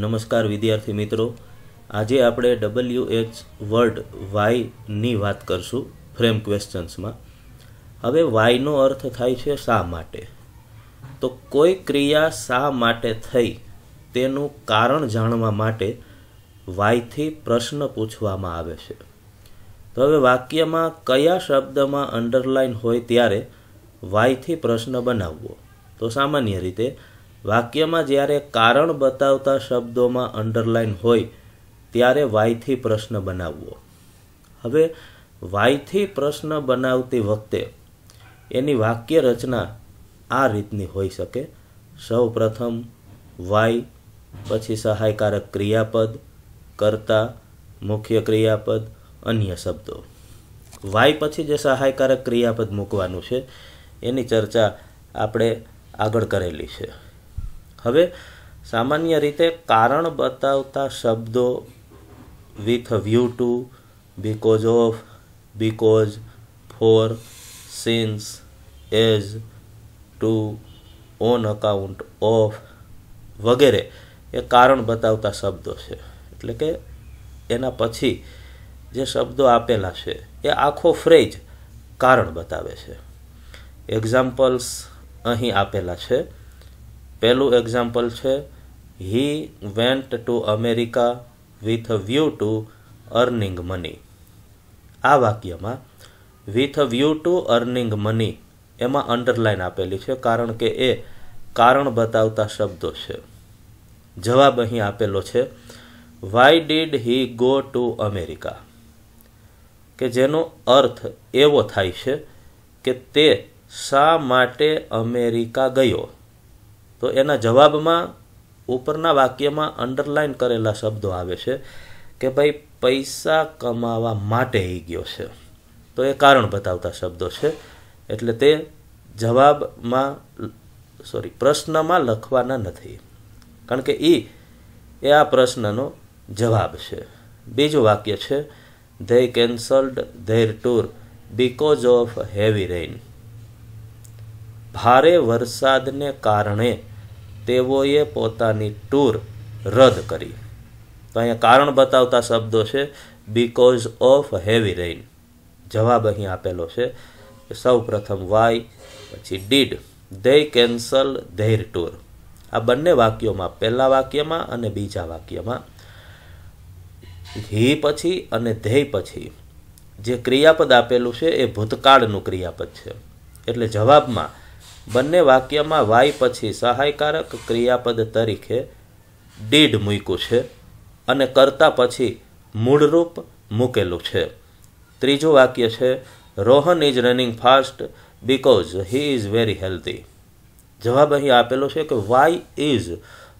નમસ્કાર વિદ્યાર્થી મિત્રો. આજે આપણે ડબલ્યુ એચ વર્ડ વાયની વાત કરશું ફ્રેમ ક્વેશ્ચન્સમાં હવે વાયનો અર્થ થાય છે શા માટે? તો કોઈ ક્રિયા શા માટે થઈ તેનું કારણ જાણવા માટે વાયથી પ્રશ્ન પૂછવામાં આવે છે. તો હવે વાક્યમાં કયા શબ્દમાં અંડરલાઇન હોય ત્યારે વાયથી પ્રશ્ન બનાવવો. તો સામાન્ય રીતે વાક્યમાં જ્યારે કારણ બતાવતા શબ્દોમાં અંડરલાઇન હોય, ત્યારે વાયથી પ્રશ્ન બનાવવો. હવે, વાયથી પ્રશ્ન બનાવતી વખતે એની વાક્ય રચના આ રીતની હોઈ શકે. સૌ પ્રથમ વાય, પછી સહાયકારક ક્રિયાપદ, કરતા, મુખ્ય ક્રિયાપદ, અન્ય શબ્દો. વાય પછી જે સહાયકારક ક્રિયાપદ મૂકવાનું છે, એની ચર્ચા આપણે આગળ કરેલી છે. હવે સામાન્ય રીતે કારણ બતાવતા શબ્દો with view to because of because for since as to on account of વગેરે એ કારણ બતાવતા શબ્દો છે. એટલે કે એના પછી જે શબ્દો આપેલા છે એ આખો ફ્રેજ કારણ બતાવે છે. એક્ઝામ્પલ્સ અહીં આપેલા છે. પહેલું એક્ઝામ્પલ છે he went to America with view to earning money આ વાક્યમાં with view to earning money એમાં અંડરલાઇન આપેલી છે, કારણ કે એ કારણ બતાવતા શબ્દો છે. જવાબ અહીં આપેલો છે why did he go to America કે જેનો અર્થ એવો થાય છે કે તે શા માટે અમેરિકા ગયો? તો એના જવાબમાં ઉપરના વાક્યમાં અંડરલાઇન કરેલા શબ્દો આવે છે કે ભાઈ, પૈસા કમાવા માટે એ ગયો છે. તો એ કારણ બતાવતા શબ્દો છે. એટલે તે જવાબમાં સોરી પ્રશ્નમાં લખવાના નથી. કારણ કે એ એ આ પ્રશ્નનો જવાબ છે. બીજું વાક્ય છે they cancelled their tour because of heavy rain ભારે વરસાદને કારણે તેઓએ પોતાની ટૂર રદ કરી. તો અહીંયા કારણ બતાવતા શબ્દો છે બીકોઝ ઓફ હેવી રેઇન જવાબ અહીં આપેલો છે સૌ પ્રથમ વાય પછી did they cancel their tour આ બંને વાક્યોમાં, પહેલા વાક્યમાં અને બીજા વાક્યમાં હી પછી અને ધ્યેય પછી, જે ક્રિયાપદ આપેલું છે એ ભૂતકાળનું ક્રિયાપદ છે. એટલે જવાબમાં બંને વાક્યમાં વાય પછી સહાયકારક ક્રિયાપદ તરીકે ડીડ મૂક્યું છે અને કરતા પછી મૂળરૂપ મૂકેલું છે. ત્રીજું વાક્ય છે, Rohan is running fast because he is very healthy જવાબ અહીં આપેલો છે કે why is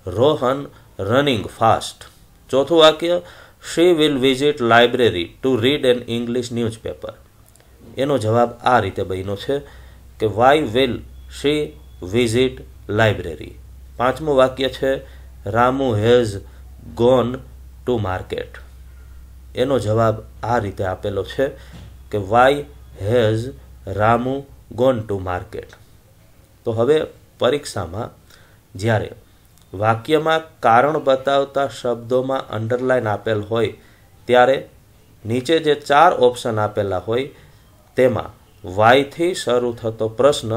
Rohan running fast ચોથું વાક્ય she will visit library to read an English newspaper એનો જવાબ આ રીતે બન્યો છે કે why will she visit library પાંચમું વાક્ય છે, Ramu has gone to market એનો જવાબ આ રીતે આપેલો છે કે why has Ramu gone to market તો હવે પરીક્ષામાં જ્યારે વાક્યમાં કારણ બતાવતા શબ્દોમાં અંડરલાઇન આપેલ હોય, ત્યારે નીચે જે ચાર ઓપ્શન આપેલા હોય, તેમાં વાયથી શરૂ થતો પ્રશ્ન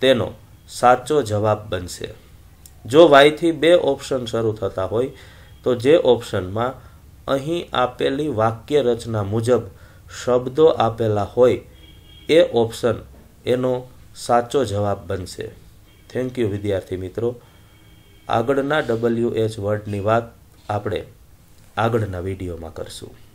તેનો સાચો જવાબ બનશે. જો વાયથી બે ઓપ્શન શરૂ થતા હોય, તો જે ઓપ્શનમાં અહીં આપેલી વાક્ય રચના મુજબ શબ્દો આપેલા હોય, એ ઓપ્શન એનો સાચો જવાબ બનશે. થેન્ક યુ વિદ્યાર્થી મિત્રો. આગળના ડબલ્યુ એચ વર્ડની વાત આપણે આગળના વિડીયોમાં કરશું.